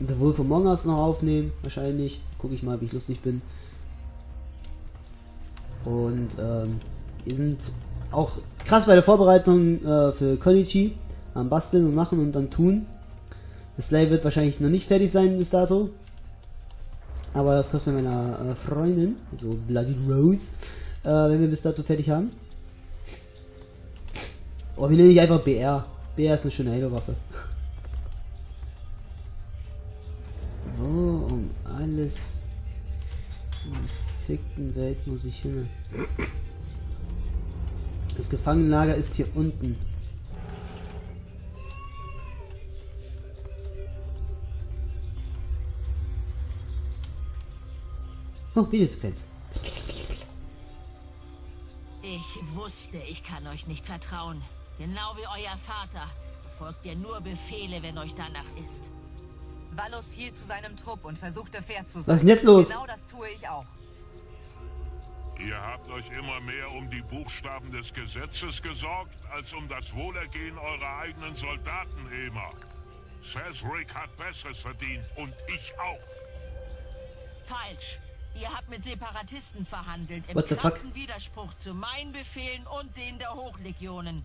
The Wolf Among Us noch aufnehmen, wahrscheinlich. Gucke ich mal, wie ich lustig bin. Und ähm, wir sind auch krass bei der Vorbereitung äh, für Konichi. Am Basteln und Machen und dann tun. Das Slay wird wahrscheinlich noch nicht fertig sein bis dato. Aber das kostet meiner äh, Freundin, also Bloody Rose, äh, wenn wir bis dato fertig haben. Oh, wir nennen nicht einfach BR. BR ist eine schöne Halo-Waffe. Alles in der fickten Welt muss ich hin? Das Gefangenenlager ist hier unten. Oh, Videosequenz. Ich wusste, ich kann euch nicht vertrauen. Genau wie euer Vater. Folgt ihr nur Befehle, wenn euch danach ist. Valos hielt zu seinem Trupp und versuchte fair zu sein. Was ist denn jetzt los? Genau das tue ich auch. Ihr habt euch immer mehr um die Buchstaben des Gesetzes gesorgt, als um das Wohlergehen eurer eigenen Soldaten, Emer. Cesric hat Besseres verdient und ich auch. Falsch. Ihr habt mit Separatisten verhandelt, im krassen Widerspruch zu meinen Befehlen und denen der Hochlegionen.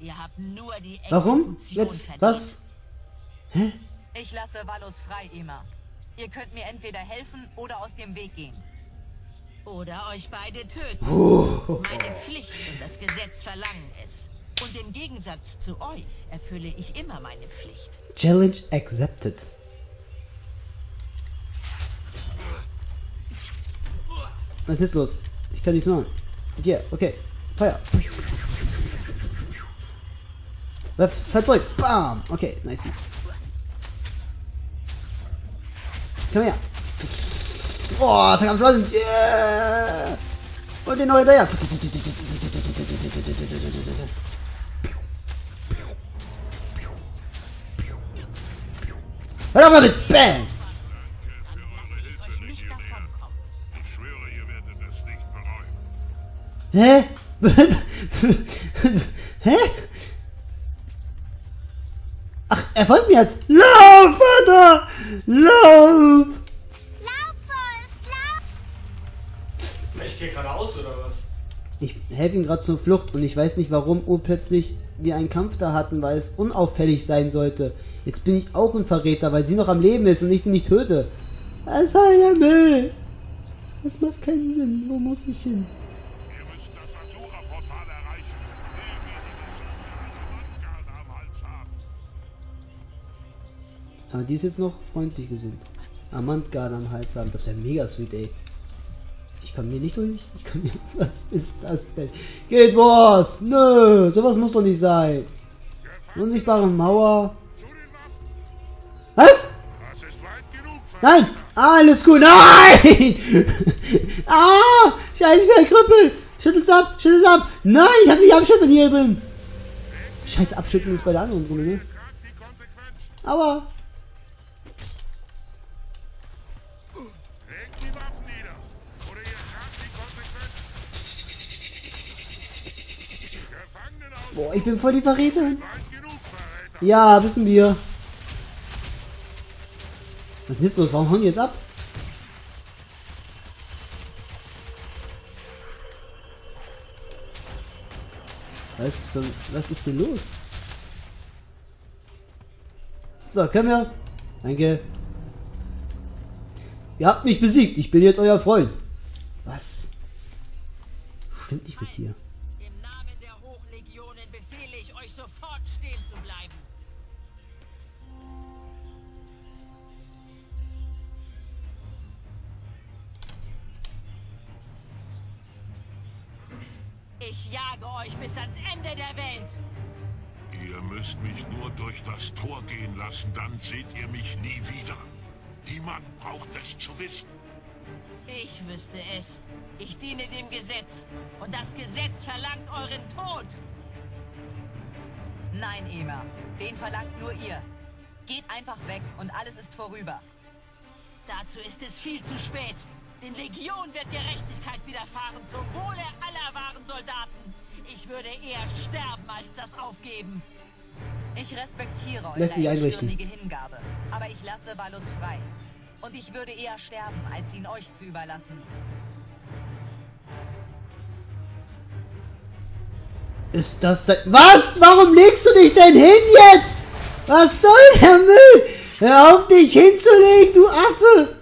Ihr habt nur die Warum? Jetzt, verdient. was? Ich lasse Valos frei, Ema. Ihr könnt mir entweder helfen oder aus dem Weg gehen. Oder euch beide töten. Oh. Meine Pflicht und das Gesetz verlangen es. Und im Gegensatz zu euch erfülle ich immer meine Pflicht. Challenge accepted. Was ist los? Ich kann nichts machen. Mit dir, okay. Feuer. Fahrzeug. Bam. Okay, nice. Bam. Für eure Hilfe, Nicht Legionär. davonkommen. Ich schwöre, ihr werdet es nicht bereuen. Hä? Hä? Er folgt mir jetzt. Lauf, Vater! Lauf! Lauf, Forst, lauf! Ich gehe geradeaus oder was? Ich helfe ihm gerade zur Flucht und ich weiß nicht, warum urplötzlich wir einen Kampf da hatten, weil es unauffällig sein sollte. Jetzt bin ich auch ein Verräter, weil sie noch am Leben ist und ich sie nicht töte. Was soll der Müll? Das macht keinen Sinn. Wo muss ich hin? Aber die ist jetzt noch freundlich gesinnt. Amantgarde am Hals haben. Das wäre mega sweet, ey. Ich komme hier nicht durch. Ich komme hier. Was ist das denn? Geht was? Nö, sowas muss doch nicht sein. Unsichtbare Mauer. Was? Nein! Alles gut! Nein! ah! Scheiße, ich bin ein Krüppel! Schüttel's ab! Schüttel's ab! Nein, ich hab nicht abschütteln hier drin! Scheiß abschütteln ist bei der anderen Runde, ne? Aber. Boah, ich bin voll die Verräterin. Ja, wissen wir. Was ist jetzt los? Warum hauen die jetzt ab? Was, was ist denn los? So, können wir? Danke. Ihr habt mich besiegt. Ich bin jetzt euer Freund. Was? Ich wüsste es. Ich diene dem Gesetz. Und das Gesetz verlangt euren Tod. Nein, Ema. Den verlangt nur ihr. Geht einfach weg und alles ist vorüber. Dazu ist es viel zu spät. Den Legion wird Gerechtigkeit widerfahren zum Wohle aller wahren Soldaten. Ich würde eher sterben, als das aufgeben. Ich respektiere eure engstirnige Hingabe, aber ich lasse Valus frei. Und ich würde eher sterben, als ihn euch zu überlassen. Ist das dein... Was? Warum legst du dich denn hin jetzt? Was soll der Müll? Hör auf, dich hinzulegen, du Affe!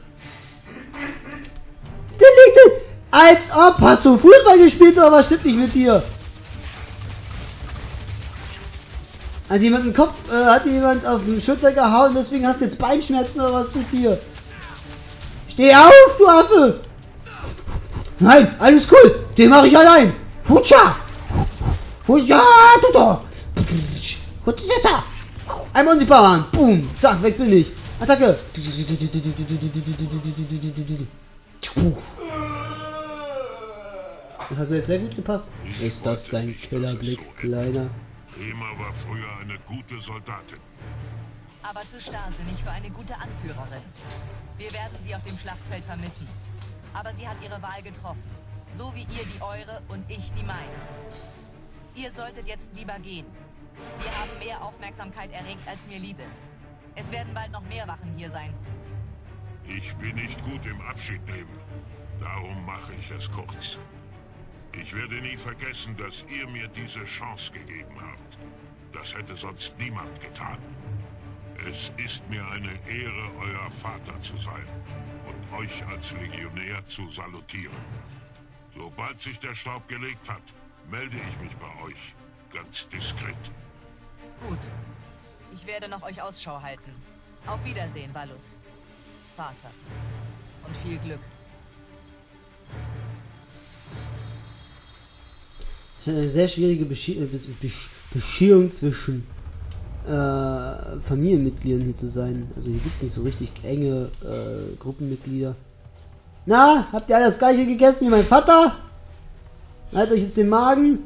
Der liegt Als ob! Hast du Fußball gespielt oder was stimmt nicht mit dir? Hat jemand den Kopf, äh, hat jemand auf den Schulter gehauen, deswegen hast du jetzt Beinschmerzen oder was mit dir? Steh auf, du Affe! Nein, alles cool, den mache ich allein! Hutscha! Hutscha, tuto! Hutscha! Einmal unsichtbar waren. Boom, zack, weg bin ich. Attacke! Das hat jetzt sehr gut gepasst. Ich Ist das dein Killerblick. Kleiner? Ema war früher eine gute Soldatin. Aber zu starrsinnig für eine gute Anführerin. Wir werden sie auf dem Schlachtfeld vermissen. Aber sie hat ihre Wahl getroffen. So wie ihr die eure und ich die meine. Ihr solltet jetzt lieber gehen. Wir haben mehr Aufmerksamkeit erregt, als mir lieb ist. Es werden bald noch mehr Wachen hier sein. Ich bin nicht gut im Abschied nehmen. Darum mache ich es kurz. Ich werde nie vergessen, dass ihr mir diese Chance gegeben habt. Das hätte sonst niemand getan. Es ist mir eine Ehre, euer Vater zu sein und euch als Legionär zu salutieren. Sobald sich der Staub gelegt hat, melde ich mich bei euch. Ganz diskret. Gut. Ich werde nach euch Ausschau halten. Auf Wiedersehen, Valus. Vater. Und viel Glück. Es ist eine sehr schwierige Beschi äh, Bes- Besch Beschiehung zwischen äh, Familienmitgliedern hier zu sein. Also hier gibt es nicht so richtig enge äh, Gruppenmitglieder. Na, habt ihr alle das gleiche gegessen wie mein Vater? Halt euch jetzt den Magen.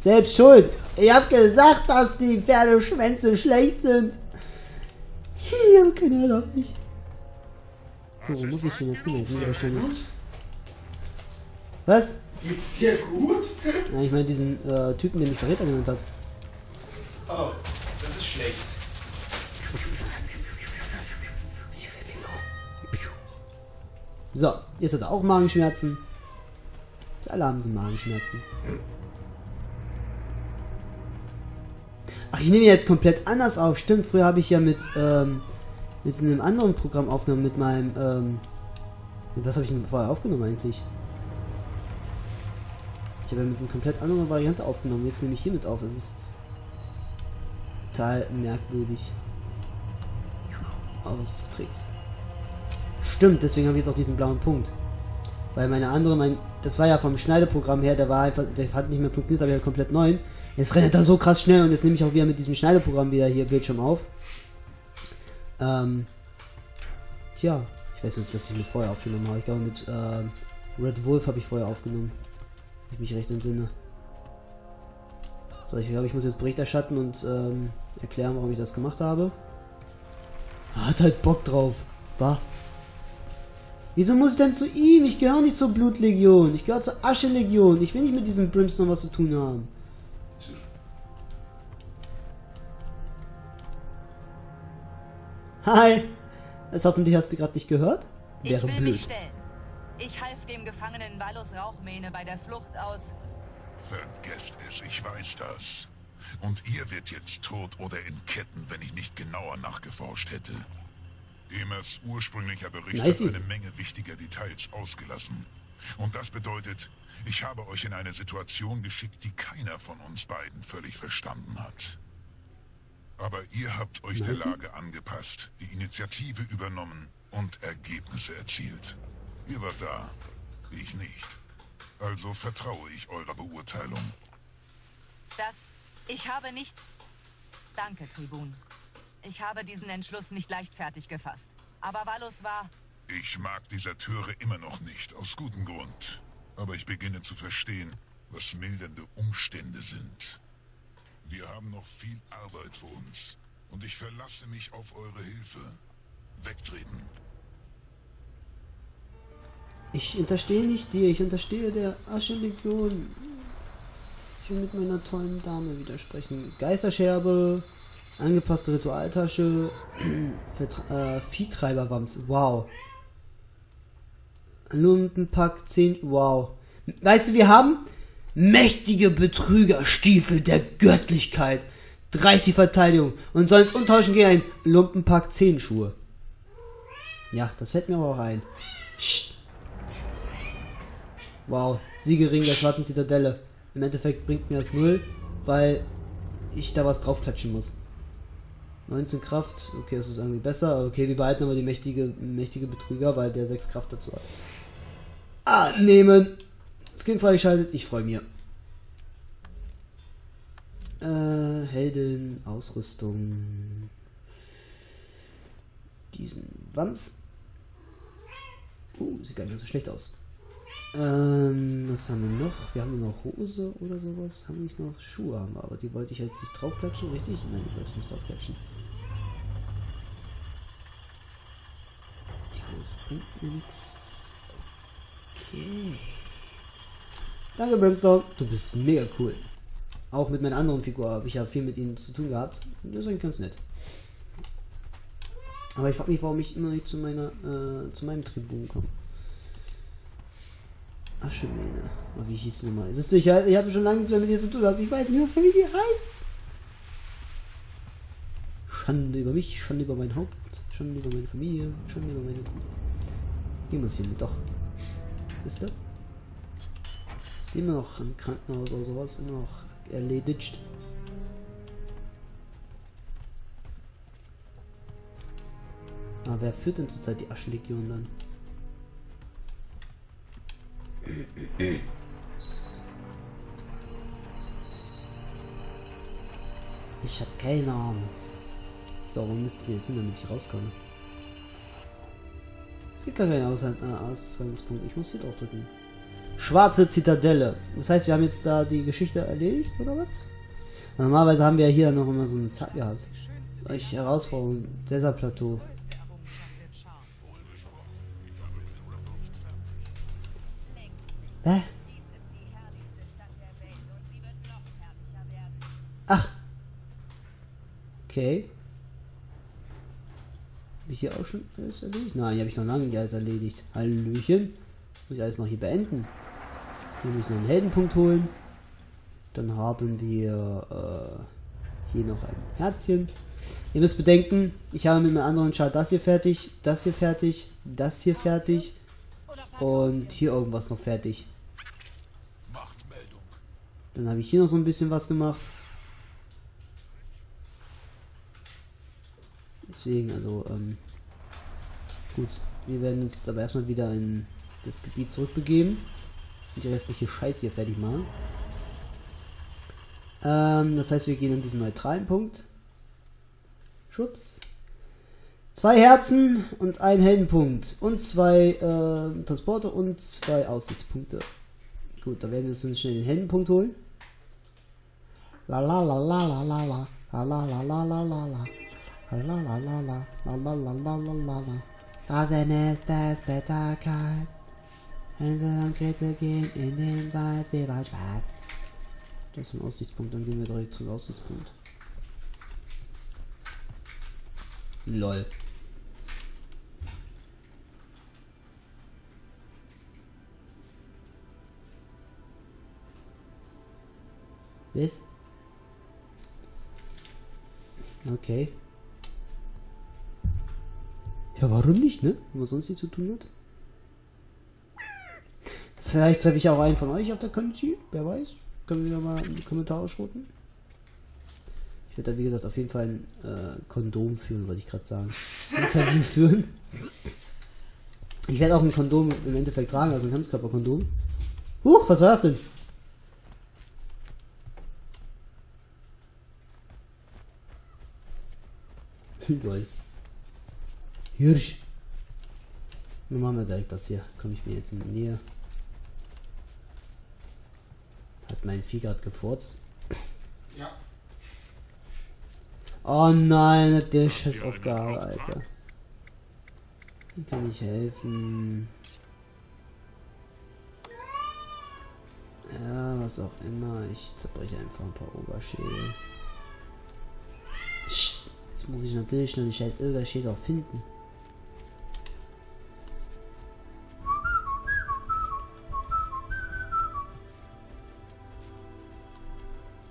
Selbst schuld. Ich hab gesagt, dass die Pferdeschwänze schlecht sind. Ich hab keine Ahnung auf mich. Warum muss ich schon erzählen? Das ist wahrscheinlich. Was? Geht's dir gut? Ja, ich meine diesen äh, Typen, der mich Verräter genannt hat. Oh, schlecht. So, jetzt hat er auch Magenschmerzen. Jetzt alle haben Magenschmerzen. Ach, ich nehme jetzt komplett anders auf. Stimmt, früher habe ich ja mit, ähm, mit einem anderen Programm aufgenommen, mit meinem, ähm, mit was habe ich denn vorher aufgenommen eigentlich? Ich habe ja mit einer komplett anderen Variante aufgenommen. Jetzt nehme ich hier mit auf. Es ist total merkwürdig. Aus Tricks. Stimmt, deswegen habe ich jetzt auch diesen blauen Punkt. Weil meine andere, mein, das war ja vom Schneideprogramm her, der war einfach, der hat nicht mehr funktioniert, aber ja komplett neu. Jetzt rennt er so krass schnell und jetzt nehme ich auch wieder mit diesem Schneideprogramm wieder hier Bildschirm auf. Ähm, tja, ich weiß nicht, was ich mit vorher aufgenommen habe. Ich glaube mit ähm, Red Wolf habe ich vorher aufgenommen. Ich mich recht entsinne. So, ich glaube, ich muss jetzt Bericht erstatten und ähm, erklären, warum ich das gemacht habe. Hat halt Bock drauf. War. Wieso muss ich denn zu ihm? Ich gehöre nicht zur Blutlegion. Ich gehöre zur Aschelegion. Ich will nicht mit diesem Brimstone was zu tun haben. Hi. Das hoffentlich hast du gerade nicht gehört. Ich Wäre will blöd. mich stellen. Ich half dem Gefangenen Valus Rauchmähne bei der Flucht aus. Vergesst es, ich weiß das. Und ihr wird jetzt tot oder in Ketten, wenn ich nicht genauer nachgeforscht hätte. Emers ursprünglicher Bericht Nice. hat eine Menge wichtiger Details ausgelassen. Und das bedeutet, ich habe euch in eine Situation geschickt, die keiner von uns beiden völlig verstanden hat. Aber ihr habt euch Nice. der Lage angepasst, die Initiative übernommen und Ergebnisse erzielt. Ihr wart da, ich nicht. Also vertraue ich eurer Beurteilung. Das. Ich habe nicht. Danke, Tribun. Ich habe diesen Entschluss nicht leichtfertig gefasst. Aber Valus war. Ich mag Deserteure immer noch nicht, aus gutem Grund. Aber ich beginne zu verstehen, was mildernde Umstände sind. Wir haben noch viel Arbeit vor uns. Und ich verlasse mich auf eure Hilfe. Wegtreten. Ich unterstehe nicht dir, ich unterstehe der Aschelegion. Ich will mit meiner tollen Dame widersprechen. Geisterscherbe. Angepasste Ritualtasche. Äh, Viehtreiberwams. Wow. Lumpenpack 10. Wow. Weißt du, wir haben mächtige Betrügerstiefel der Göttlichkeit. 30 Verteidigung. Und es umtauschen gegen einen Lumpenpack 10 Schuhe. Ja, das fällt mir aber auch ein. Psst. Wow. Siegering der schwarzen Zitadelle. Im Endeffekt bringt mir das null, weil ich da was draufklatschen muss. 19 Kraft, okay, das ist irgendwie besser. Okay, wir behalten aber die mächtige, mächtige Betrüger, weil der 6 Kraft dazu hat. Annehmen! Skin freigeschaltet, ich freue mich. Äh, Helden, Ausrüstung. Diesen Wams. Uh, sieht gar nicht so schlecht aus. Ähm, was haben wir noch? Wir haben noch Hose oder sowas. Haben wir noch? Schuhe haben wir, aber die wollte ich jetzt nicht draufklatschen, richtig? Nein, die wollte ich nicht draufklatschen. Die Hose bringt mir nichts. Okay. Danke, Brimstone. Du bist mega cool. Auch mit meiner anderen Figur habe ich ja viel mit ihnen zu tun gehabt. Das ist eigentlich ganz nett. Aber ich frage mich, warum ich immer nicht zu meiner, äh, zu meinem Tribun komme. Aschemähne. Oh, wie hieß die nochmal? Siehst du, ich, ich habe schon lange nichts mehr mit ihr zu tun gehabt. Ich weiß nicht mehr, wie die heißt. Schande über mich, Schande über mein Haupt, Schande über meine Familie, Schande über meine Kuh. Die muss hier doch. Wisst ihr? Ist die immer noch im Krankenhaus oder sowas? Immer noch erledigt? Ah, wer führt denn zurzeit die Aschenlegion dann? Ich habe keine Ahnung. So, wo müsste die jetzt hin, damit ich rauskomme? Es gibt gar keinen äh, Ausgangspunkt. Ich muss hier drauf drücken. Schwarze Zitadelle. Das heißt, wir haben jetzt da die Geschichte erledigt, oder was? Normalerweise haben wir hier noch immer so eine Zeit gehabt. Ich Herausforderung. Desert Plateau. Hä? Ach. Okay. Habe ich hier auch schon alles erledigt? Nein, hier habe ich noch lange nicht alles erledigt. Hallöchen. Muss ich alles noch hier beenden. Wir müssen noch einen Heldenpunkt holen. Dann haben wir äh, hier noch ein Herzchen. Ihr müsst bedenken, ich habe mit meinem anderen Chart das hier fertig, das hier fertig, das hier fertig und hier irgendwas noch fertig. Dann habe ich hier noch so ein bisschen was gemacht. Deswegen, also, ähm, gut. Wir werden uns jetzt aber erstmal wieder in das Gebiet zurückbegeben. Und die restliche Scheiße hier fertig machen. Ähm, das heißt, wir gehen an diesen neutralen Punkt. Schwupps. Zwei Herzen und ein Heldenpunkt. Und zwei äh, Transporter und zwei Aussichtspunkte. Gut, da werden wir uns schnell den Heldenpunkt holen. La la la la la la la. La la la la la la la. La la la la la. La la la la la la la. Draußen ist es Bitterkeit. Hänsel und Gretel gehen in den Wald, Silberschlag. Das ist ein Aussichtspunkt, dann gehen wir direkt zum Aussichtspunkt. Lol. Was? Okay. Ja, warum nicht, ne? Wenn man sonst nichts zu tun hat. Vielleicht treffe ich auch einen von euch auf der Konchi. Wer weiß. Können wir mal in die Kommentare schroten. Ich werde da, wie gesagt, auf jeden Fall ein äh, Kondom führen, wollte ich gerade sagen. Interview führen. Ich werde auch ein Kondom im Endeffekt tragen, also ein Ganzkörperkondom. Huch, was war das denn? Lol. Hirsch. Dann machen wir direkt das hier. Komme ich mir jetzt in die Nähe. Hat mein Vieh gerade gefurzt? Ja. Oh nein, der Scheißaufgabe, Alter. Wie kann ich helfen? Ja, was auch immer. Ich zerbreche einfach ein paar Oberschädel. Jetzt muss ich natürlich schnell die Schädel auch finden.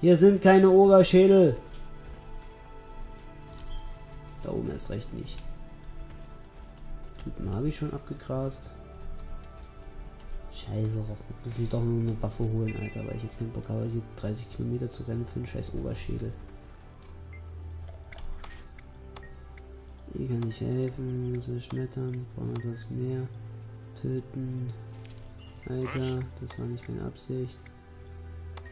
Hier sind keine Ogerschädel. Da oben erst recht nicht. Typen habe ich schon abgegrast. Scheiße, ich muss mir doch nur eine Waffe holen, Alter, weil ich jetzt keinen Bock habe, hier 30 Kilometer zu rennen für einen scheiß Oberschädel. Hier kann ich helfen, zerschmettern, brauchen wir etwas mehr. Töten. Alter, das war nicht meine Absicht.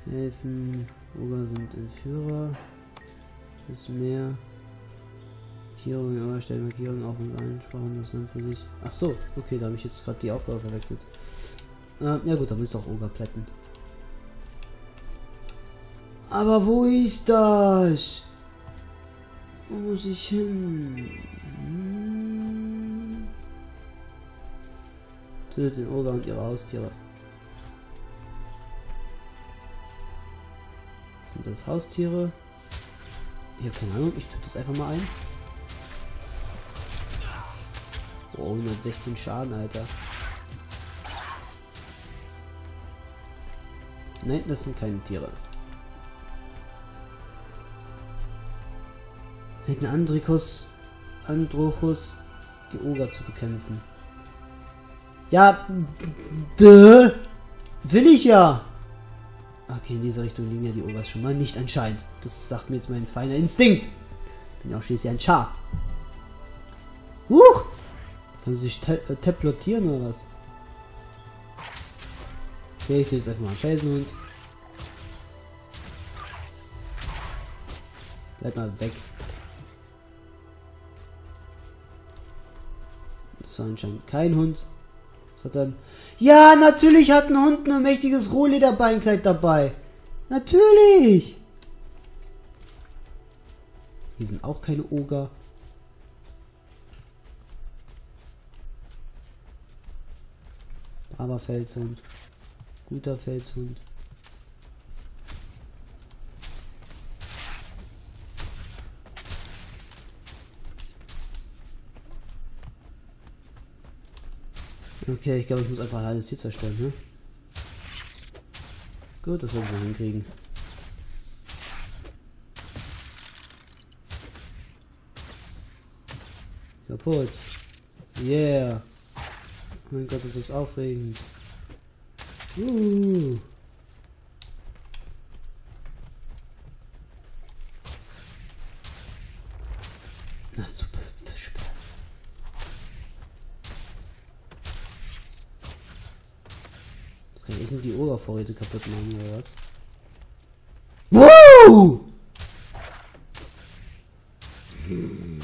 Helfen. Oger sind Entführer. Das mehr. Markierung, Überstellen, Markierung auf und einsprachen, das man für sich. Ach so, okay, da habe ich jetzt gerade die Aufgabe verwechselt. Äh, ja gut, da muss ich auch Oger plätten. Aber wo ist das? Wo muss ich hin? Tötet den Oger und ihre Haustiere. Sind das Haustiere? Ich habe keine Ahnung, ich tue das einfach mal ein. Oh, 116 Schaden, Alter. Nein, das sind keine Tiere. Mit einem Andrikus, Androchus, die Oger zu bekämpfen. Ja, dö, will ich ja. Okay, in dieser Richtung liegen ja die Ogers schon mal nicht anscheinend. Das sagt mir jetzt mein feiner Instinkt. Bin ja auch schließlich ein Char. Huch! Kann sie sich äh, teplotieren oder was? Okay, ich will jetzt einfach mal einen Felsenhund. Bleib mal weg. Das war anscheinend kein Hund. Hat dann. Ja, natürlich hat ein Hund ein mächtiges Rohlederbeinkleid dabei. Natürlich! Hier sind auch keine Oger. Aber Felshund. Guter Felshund. Okay, ich glaube, ich muss einfach alles hier zerstören, ne? Gut, das werden wir hinkriegen. Kaputt. Yeah. Mein Gott, das ist aufregend. Uh. Na super, versperrt. Das kann ich Obervorräte kaputt machen, oder was? Woo! Hm.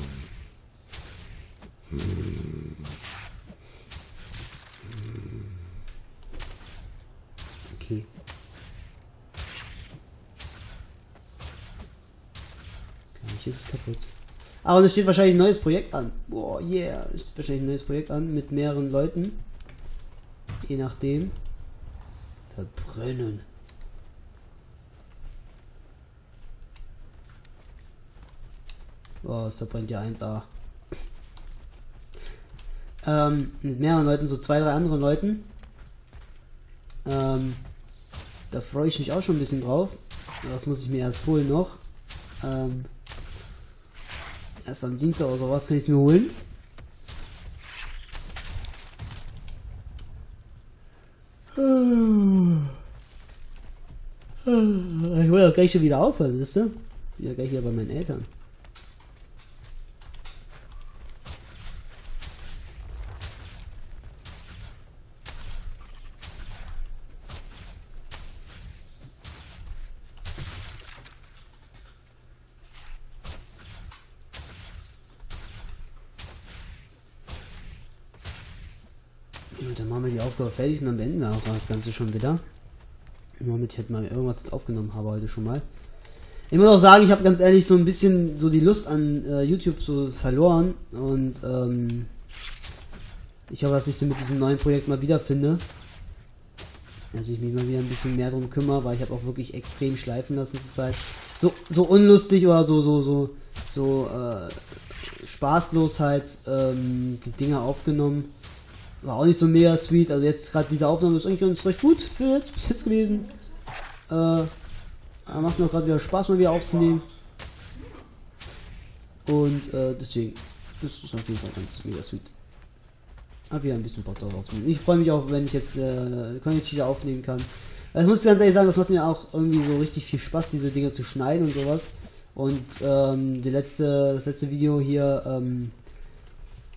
ist es kaputt. Aber es steht wahrscheinlich ein neues Projekt an. Boah, yeah. Es steht wahrscheinlich ein neues Projekt an mit mehreren Leuten. Je nachdem. Verbrennen. Boah, es verbrennt ja 1A. Ähm, mit mehreren Leuten, so zwei, drei anderen Leuten. Ähm, da freue ich mich auch schon ein bisschen drauf. Was muss ich mir erst holen noch? Ähm, Erst am Dienstag oder sowas kann ich mir holen. Ich will ja gleich schon wieder aufhören, siehst du? Ja, gleich wieder bei meinen Eltern. dann machen wir die Aufgabe fertig und dann beenden wir auch das Ganze schon wieder. Damit ich halt mal irgendwas aufgenommen habe heute schon mal. Ich muss auch sagen, ich habe ganz ehrlich so ein bisschen so die Lust an äh, YouTube so verloren und ähm, ich hoffe, dass ich sie mit diesem neuen Projekt mal wiederfinde. Also ich mich mal wieder ein bisschen mehr drum kümmere, weil ich habe auch wirklich extrem schleifen lassen zur Zeit. So, so unlustig oder so, so, so so äh, spaßlos halt ähm, die Dinge aufgenommen. War auch nicht so mega sweet. Also jetzt gerade diese Aufnahme ist eigentlich ganz recht gut für jetzt bis jetzt gewesen. Äh, macht mir gerade wieder Spaß mal wieder aufzunehmen. Und äh, deswegen, das ist auf jeden Fall ganz mega sweet. Hab wieder ein bisschen Bock darauf aufnehmen. Ich freue mich auch, wenn ich jetzt äh, Konichi da aufnehmen kann. Das muss ich ganz ehrlich sagen, das macht mir auch irgendwie so richtig viel Spaß, diese Dinge zu schneiden und sowas. Und ähm, die letzte, das letzte Video hier, ähm,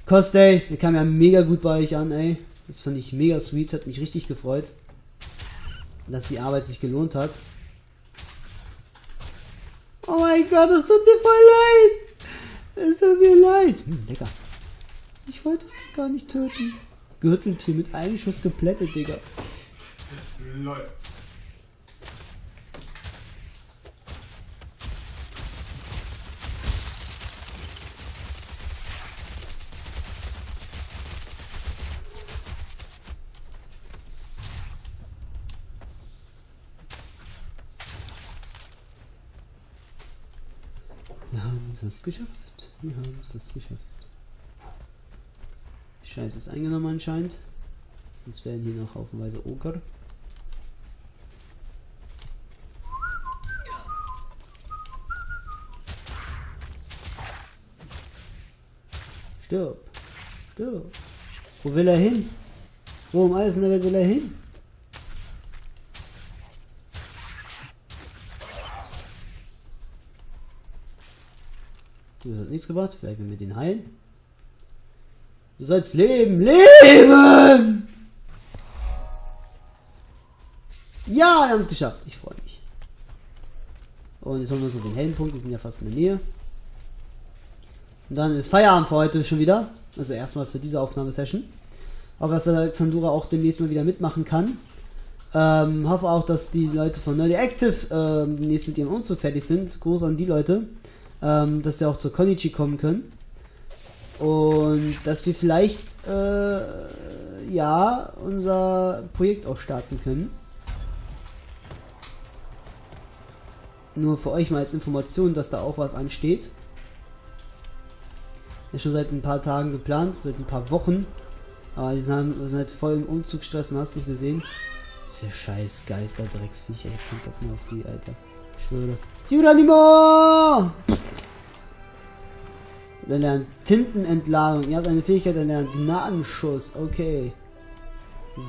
Cosday, der kam ja mega gut bei euch an, ey. Das fand ich mega sweet, hat mich richtig gefreut, dass die Arbeit sich gelohnt hat. Oh mein Gott, das tut mir voll leid. Es tut mir leid. Hm, lecker. Ich wollte dich gar nicht töten. Gürteltier mit einem Schuss geplättet, Digga. Lol. Wir haben es fast geschafft. Wir haben es geschafft. Scheiße ist eingenommen anscheinend. Jetzt werden hier noch haufenweise Oker. Stirb. Stirb. Wo will er hin? Wo um alles in der Welt will er hin? Nichts gebracht. Vielleicht wenn wir den heilen. Du sollst leben. Leben! Ja, wir haben es geschafft. Ich freue mich. Und jetzt holen wir uns noch den Heldenpunkt. Wir sind ja fast in der Nähe. Und dann ist Feierabend für heute schon wieder. Also erstmal für diese Aufnahmesession. Hoffe, dass der Xandura auch demnächst mal wieder mitmachen kann. Ähm, hoffe auch, dass die Leute von Nerdy Active ähm, demnächst mit ihrem Umzug fertig sind. Groß an die Leute. Ähm, dass sie auch zur Konichi kommen können. Und dass wir vielleicht, äh, ja, unser Projekt auch starten können. Nur für euch mal als Information, dass da auch was ansteht. Ist schon seit ein paar Tagen geplant, seit ein paar Wochen. Aber die sind, halt voll im Umzugsstress und hast nicht gesehen. Diese scheiß Geister-Drecksviecher, ich keinen Bock mehr auf die, Alter. Ich schwöre. Juranimo! Der lernt Tintenentladung. Ihr habt eine Fähigkeit, der lernt Gnadenschuss. Okay.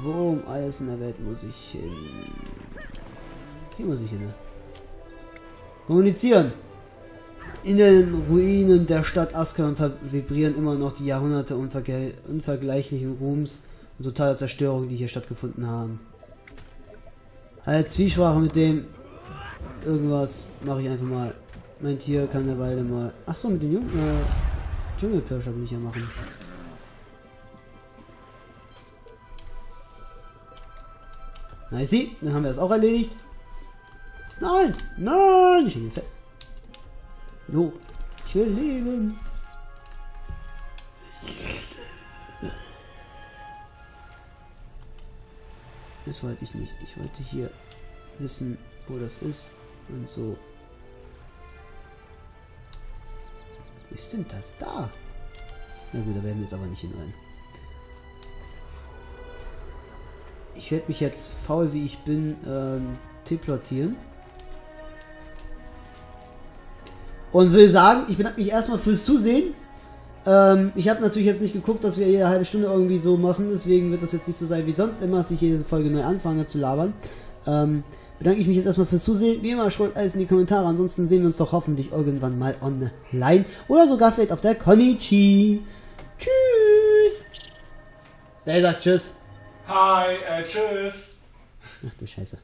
Wo um alles in der Welt muss ich hin? Hier muss ich hin. Ne? Kommunizieren. In den Ruinen der Stadt Askalon vibrieren immer noch die Jahrhunderte unverge unvergleichlichen Ruhms und totaler Zerstörung, die hier stattgefunden haben. Halt Zwiesprache mit dem irgendwas mache ich einfach mal. Mein Tier kann eine Weile mal. Ach so, mit dem Jungen. Äh, Dschungelpirscher will ich ja machen. Nice, dann haben wir das auch erledigt. Nein, nein, ich hänge fest. Hoch. Ich will leben. Das wollte ich nicht. Ich wollte hier wissen, wo das ist und so. Wo ist denn das? Da! Na gut, da werden wir jetzt aber nicht hinrennen. Ich werde mich jetzt faul wie ich bin ähm, teleportieren. Und will sagen, ich bedanke mich erstmal fürs Zusehen. Ähm, ich habe natürlich jetzt nicht geguckt, dass wir jede halbe Stunde irgendwie so machen, deswegen wird das jetzt nicht so sein wie sonst immer, dass ich jede Folge neu anfange zu labern. Ähm, bedanke ich mich jetzt erstmal fürs Zusehen. Wie immer, schreibt alles in die Kommentare. Ansonsten sehen wir uns doch hoffentlich irgendwann mal online. Oder sogar vielleicht auf der Konichi. Tschüss. Stay sagt Tschüss. Hi, äh, tschüss. Ach du Scheiße.